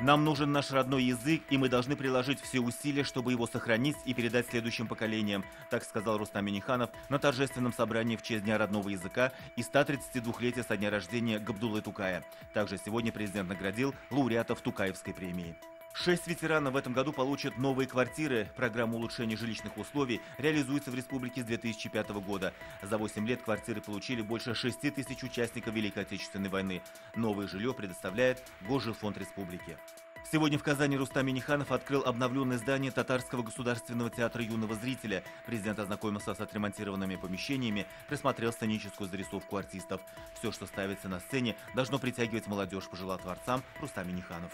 Нам нужен наш родной язык, и мы должны приложить все усилия, чтобы его сохранить и передать следующим поколениям, так сказал Рустам Миниханов на торжественном собрании в честь Дня родного языка и 132-летия со дня рождения Габдулы Тукая. Также сегодня президент наградил лауреатов Тукаевской премии. Шесть ветеранов в этом году получат новые квартиры. Программа улучшения жилищных условий реализуется в республике с 2005 года. За 8 лет квартиры получили больше 6 тысяч участников Великой Отечественной войны. Новое жилье предоставляет Госжилфонд республики. Сегодня в Казани Рустам Миниханов открыл обновленное здание Татарского государственного театра юного зрителя. Президент ознакомился с отремонтированными помещениями, присмотрел сценическую зарисовку артистов. Все, что ставится на сцене, должно притягивать молодежь, пожелал творцам Рустам Миниханов.